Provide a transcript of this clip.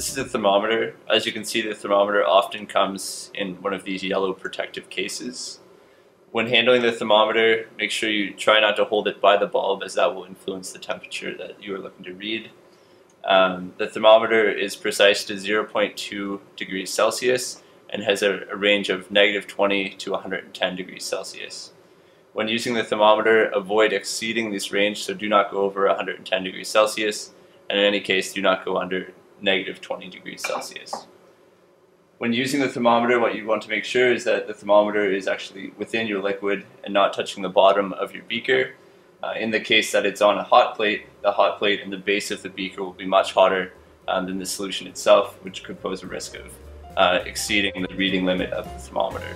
This is a thermometer. As you can see, the thermometer often comes in one of these yellow protective cases. When handling the thermometer, make sure you try not to hold it by the bulb as that will influence the temperature that you are looking to read. Um, the thermometer is precise to 0.2 degrees Celsius and has a, a range of negative 20 to 110 degrees Celsius. When using the thermometer, avoid exceeding this range, so do not go over 110 degrees Celsius, and in any case, do not go under negative 20 degrees Celsius. When using the thermometer, what you want to make sure is that the thermometer is actually within your liquid and not touching the bottom of your beaker. Uh, in the case that it's on a hot plate, the hot plate and the base of the beaker will be much hotter um, than the solution itself, which could pose a risk of uh, exceeding the reading limit of the thermometer.